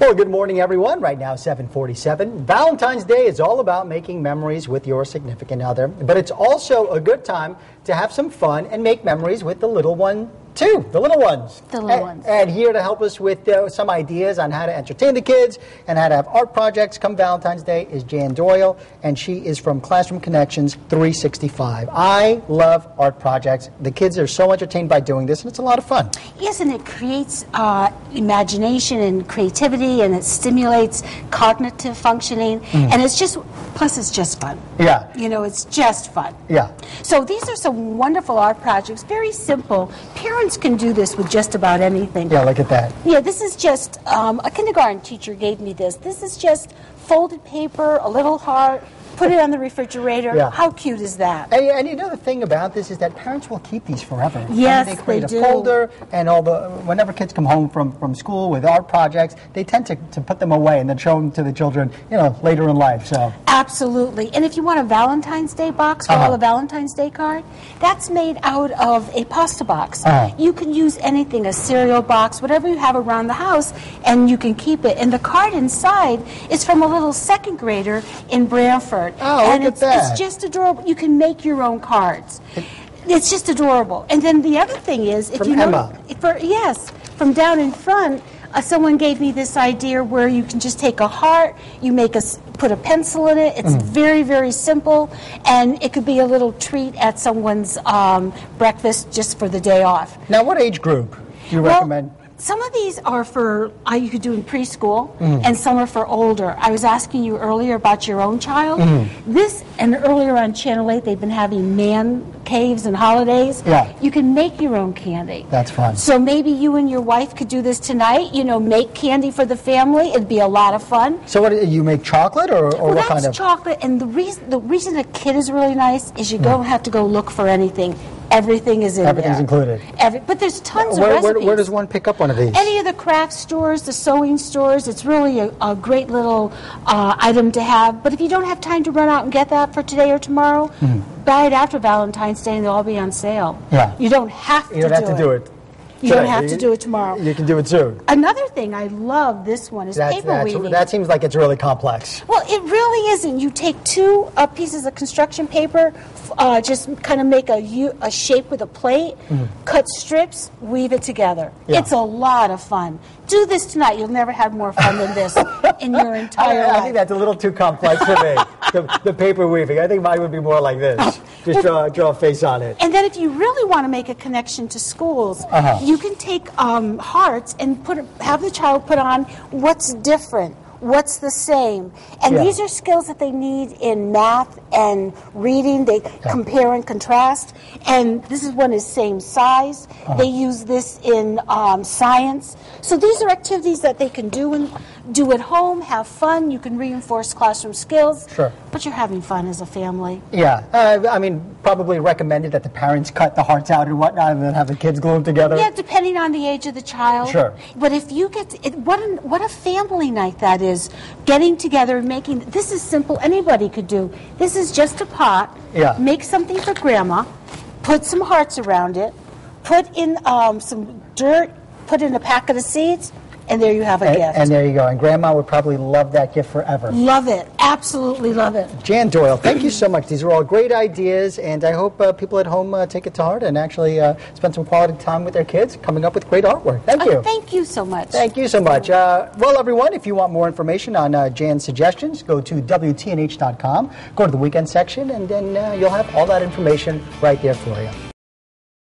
Well, good morning, everyone. Right now, 747. Valentine's Day is all about making memories with your significant other, but it's also a good time to have some fun and make memories with the little one, too. The little ones. The little and, ones. And here to help us with uh, some ideas on how to entertain the kids and how to have art projects come Valentine's Day is Jan Doyle, and she is from Classroom Connections 365. I love art projects. The kids are so entertained by doing this, and it's a lot of fun. Yes, and it creates uh, imagination and creativity, and it stimulates cognitive functioning, and it's just, plus it's just fun. Mm. Yeah. You know, it's just fun. Yeah. So these are some wonderful art projects, very simple. Parents can do this with just about anything. Yeah, look at that. Yeah, this is just, um, a kindergarten teacher gave me this. This is just folded paper, a little heart, put it on the refrigerator. Yeah. How cute is that? And, and you know the thing about this is that parents will keep these forever. I mean, Yes, they create they a do. folder, and all the whenever kids come home from, from school with art projects, they tend to, to put them away and then show them to the children, you know, later in life. So Absolutely. And if you want a Valentine's Day box for Uh-huh. all a Valentine's Day card, that's made out of a pasta box. Uh-huh. You can use anything, a cereal box, whatever you have around the house, and you can keep it. And the card inside is from a little second grader in Branford. Oh, and look at it's, that. It's just adorable. You can make your own cards. It's just adorable. And then the other thing is, if From you know, Emma. for, yes, from down in front, uh, someone gave me this idea where you can just take a heart, you make a put a pencil in it. Mm. It's very very simple, and it could be a little treat at someone's um, breakfast just for the day off. now, what age group do you Well, recommend? Some of these are for uh, you could do in preschool, Mm. and some are for older. I was asking you earlier about your own child. Mm. This and earlier on Channel Eight, they've been having man caves and holidays. Yeah. you can make your own candy. That's fun. So maybe you and your wife could do this tonight. You know, make candy for the family. It'd be a lot of fun. So, what you make chocolate or, or Well, what kind of? chocolate, and the reason the reason a kid is really nice is you don't have to go look for anything. Everything is in Everything's there. included. Every, but there's tons where, of where, recipes. where does one pick up one of these? Any of the craft stores, the sewing stores, it's really a, a great little uh, item to have. But if you don't have time to run out and get that for today or tomorrow, buy it after Valentine's Day and they'll all be on sale. Yeah. You don't have to you don't do have to do it. You don't have to do it tomorrow. You can do it soon. Another thing, I love this one, is That's, paper that's, weaving. that seems like it's really complex. Well, it really isn't. You take two uh, pieces of construction paper, uh, just kind of make a, U, a shape with a plate, cut strips, weave it together. Yeah. It's a lot of fun. Do this tonight. You'll never have more fun than this in your I, entire I life. think that's a little too complex for me. the, the paper weaving. I think mine would be more like this. Just draw, draw a face on it. And then, if you really want to make a connection to schools, Uh-huh. you can take um, hearts and put have the child put on what's different, what's the same, and Yeah. these are skills that they need in math and reading. They compare and contrast, and this is one is same size. Uh-huh. They use this in um, science. So these are activities that they can do and do at home, have fun. You can reinforce classroom skills, Sure. but you're having fun as a family. Yeah, uh, I mean, probably recommended that the parents cut the hearts out and whatnot, and then have the kids glue them together. Yeah, depending on the age of the child. Sure. But if you get to, it, what an, what a family night that is, getting together and making this is simple. Anybody could do. This is just a pot. Yeah. Make something for grandma. Put some hearts around it. Put in um, some dirt. Put in a packet of seeds, and there you have a And, gift. and there you go. And Grandma would probably love that gift forever. Love it. Absolutely love it. Jan Doyle, thank you so much. These are all great ideas, and I hope uh, people at home uh, take it to heart and actually uh, spend some quality time with their kids, coming up with great artwork. Thank you. Oh, thank you so much. Thank you so much. Uh, well, everyone, if you want more information on uh, Jan's suggestions, go to WTNH.com, go to the weekend section, and then uh, you'll have all that information right there for you.